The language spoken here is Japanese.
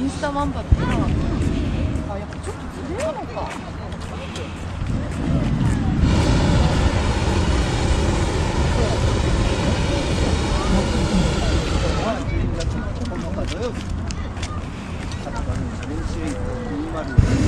インスタマンバットあやっぱちょっとずれるのか。Thank you.